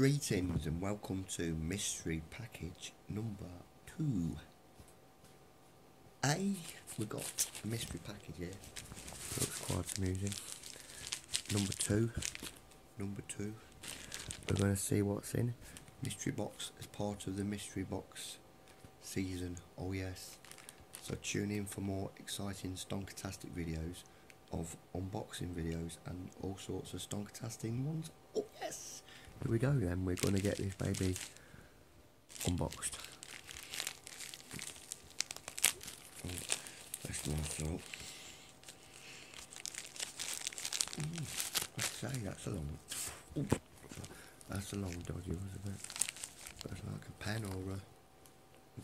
Greetings and welcome to mystery package number two. A, we got a mystery package here. Looks quite amusing. Number two, number two. We're going to see what's in mystery box as part of the mystery box season. Oh yes. So tune in for more exciting stonkatastic videos of unboxing videos and all sorts of stonkatastic ones. Here we go then, we're going to get this baby unboxed. That's nice though. Mm, I say that's a long, ooh, that's a long dodgy, wasn't it? That's like a pen or a,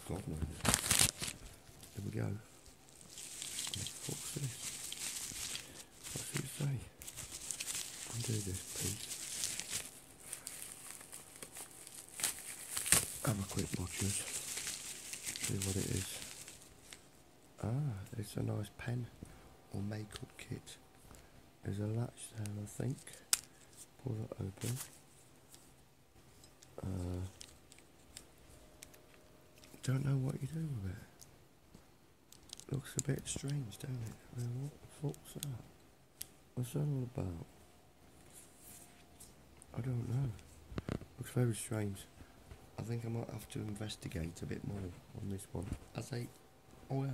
God knows. Here we go. What's this? What's it say? Undo this piece. Have a quick watch it. See what it is. Ah, it's a nice pen or makeup kit. There's a latch there, I think. Pull that open. Uh, don't know what you do with it. Looks a bit strange, don't it? I mean, what the fuck's that? What's that all about? I don't know. Looks very strange. I think I might have to investigate a bit more on this one. As I, oh yeah.